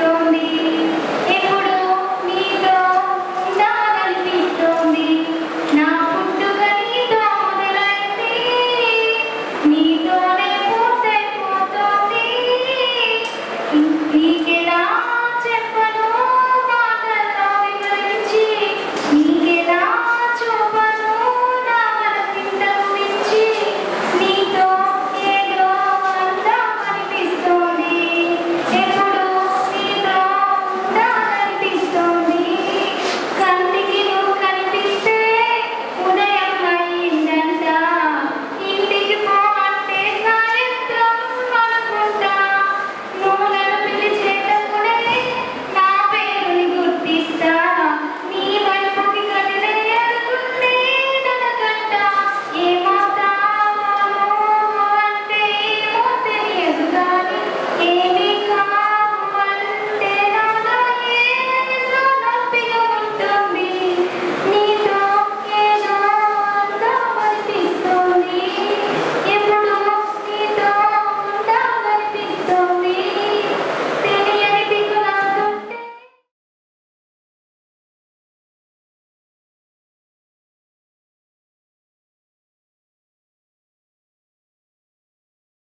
Tony, Tony,